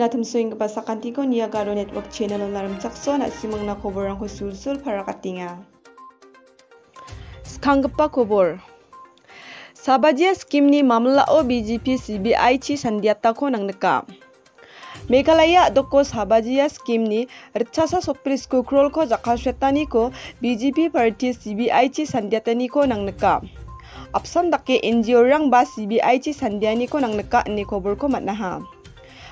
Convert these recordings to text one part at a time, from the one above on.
Knatum suing kepasakan tiko niya garo network channel laram cakso na simang na koborang ko sul-sul para katinga. Skanggepa kobor. Sabajia skim ni mamla o BGP CBI chi sandiata ko nang neka. Meghalaya doko sabajia skim ni rchasa sopris ko krol ko jakaswetani ko BGP party CBI chi sandiatani ko nang neka. Apsan dake NGO rang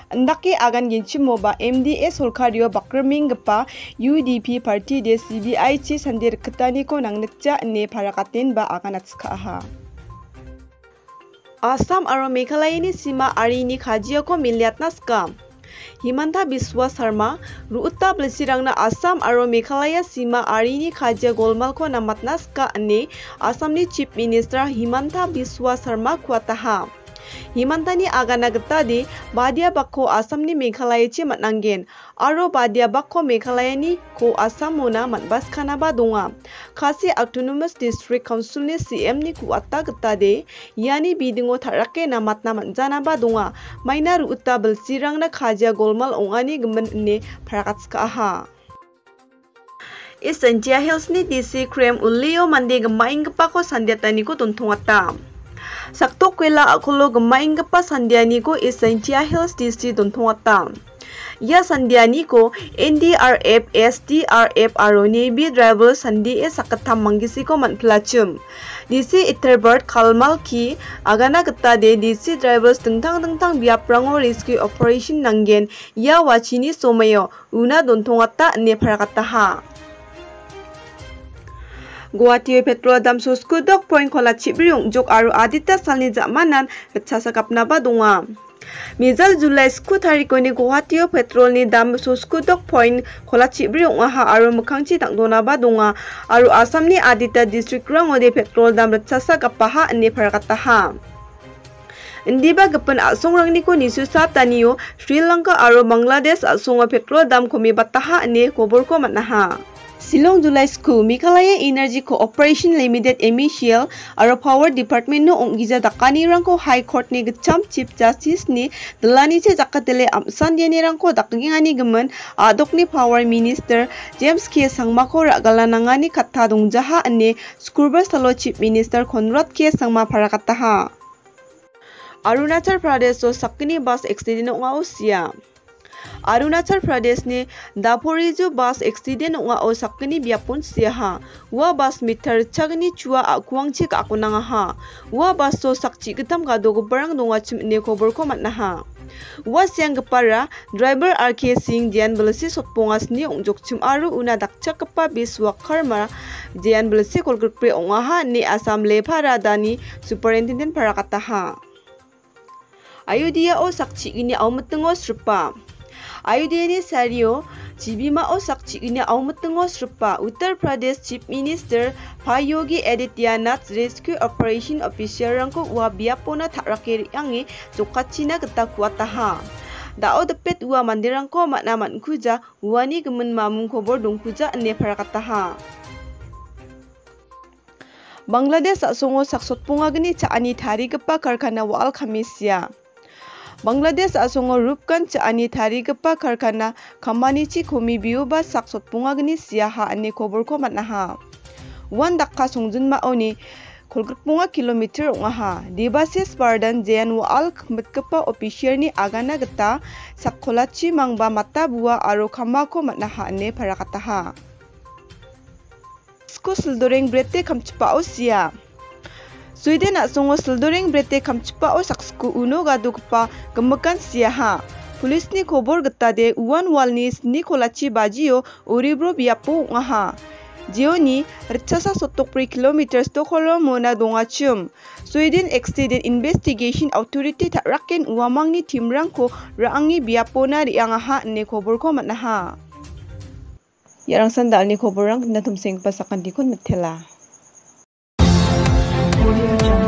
Andaki agan ginchimo ba MDA solkario bakrmingpa UDP party de CBI chi sandir ketani ko nang nekja ne parakatin ba agan atskaha. Assam aro Meghalaya ni sima ari ni khajia ko miliat naskam. Himanta Biswa Sharma ruutta na Assam aro Meghalaya sima ari ni khajia golmal ko namat naska ane Assam ni Himantani agana gitadi badia bakko asamni meghalaya chi matnangen aro badia bakko meghalaya ni ko asamona matbaskana ba donga khasi autonomous district council ni cm ni ku atta gitade yani bidingo tarake na matna manjana ba donga maina ruutta bilsirangna khajia golmal ongani gmen ne parakatska aha. Isentia Hills ni DC Krem Ulio mande gemainggpa ko sandiatani ko tuntungata. Sakto kwela akulo gemaing gapa sandiani ko Essentia Hills DC donthongata. Ya sandiani ko NDRF, SDRF aro Navy driver sandi e sakatham mangisi ko manplachum. DC Iterbert Kalmal ki agana gata de DC drivers tengtang tengtang biaprango rescue operation nanggen ya wachini somayo una donthongata ne pharakata গুৱাহাটীৰ ভেটৰ দাম চুস্কু দক পইণ্ট খলা চিবৰিং যোগ আৰু আদিত্য চালনি জামানান ৰেচ্ছা কাপনাবা দোঙা। মিজাল জুলাই স্কু থাৰিকৈনি গুৱাহাটীয় পেট্ৰলনি দাম চুস্কু দক পইণ্ট খলা চিবৰি ওহা আৰু মুখাংচি তাংদনাবা দোঙা। আৰু আসামনি আদিত্য ডিষ্ট্ৰিক্ট ৰঙদি পেট্ৰল দাম ৰেচ্ছা কাপাহা এনে ফাৰাকাতাহা ইন্দিবা গপন আসং ৰংনিকো নিসু সাপ তানিও শ্ৰীলঙ্কা আৰু বাংলাদেশ আসং পেট্ৰোল দাম কমিবা তাহা এনে খবৰ কমানাহা Silong Julai School Meghalaya Energy Cooperation Limited Emisial aro Power Department no onggiza dakani rangko High Court ni gecham Chief Justice ni delani che jakatele amsan diani rangko dakngingani gemen adok ni Power Minister James K Sangma ko ragalanangani katta dongjaha ane Skurba Salo Chief Minister Konrad K Sangma parakataha Arunachal Pradesh so sakni bus accident ong ausia Arunachal Pradesh ni Daporizu bus accident nga o sakni biapun siya Wa bus meter chagni chua akuang chik ako na nga ha. Wa bus so sakchi gitam barang donga matna ha. Wa siyang gapara driver RK Singh dian belasi sotpongas ni ongjok chim aru una dakcha kapa biswa karma dian belasi kolgurpre onga ha ni Assam lepara dani superintendent para kata ha. Ayodhya o sakchi gini aumatengo srupa. Ayudhya Sario Jibima o sakchi ini aumutungo srupa Uttar Pradesh Chief Minister Payogi Adityanath Rescue Operation Officer rangko wa biapona thakrake yangi jokachina gita kuataha. Dao depet ua mandirangko makna mankuja uani gemen mamung kobor dongkuja ne parakataha. Bangladesh aksongo saksot punga geni caani tarigipa karkana wal kamisya. Bangladesh asongo rupkan ani tarigipa karkana kamanichi komi biuba saksot pungagni siaha ani koborko matnaha. Wan dakka songjunma oni kolgrpunga kilometer ongaha debasis bardan jen wal kmitgipa officier agana gita sakkolachi mangba mata bua aro kamako matnaha ane parakataha. Sko sildoreng brete kamchipao sia. Sweden asongo sildoring brete kamchipao saksku uno gadukpa gemekan siaha. Pulisni kobor getade uan walni sni kolachi bajio uribro biapo ngaha. Jioni sotok pri kilometer Stockholm mona dongachum. Sweden Accident Investigation Authority tak raken uamangni timrangko raangi biapona riangaha ne kobor ko matnaha. Yarang sandal ni koborang na pasakan dikon matela. Audio Jungle.